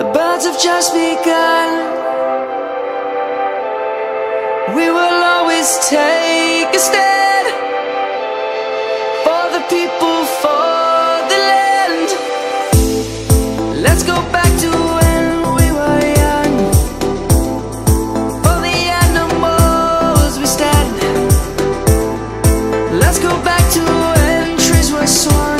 The birds have just begun. We will always take a stand For the people, for the land. Let's go back to when we were young. For the animals we stand. Let's go back to when trees were swung